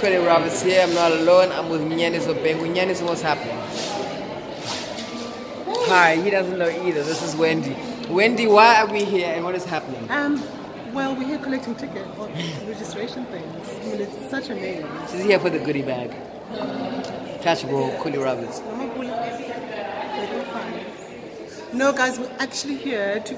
Kuli Roberts here. I'm not alone. I'm with Nyanis Obengu. Nyanis, what's happening? Hi, he doesn't know either. This is Wendy. Wendy, why are we here and what is happening? Um, well, we're here collecting tickets or registration things. I mean, it's such a name. She's here for the goodie bag. Catchable, Kuli Roberts. No, guys, we're actually here to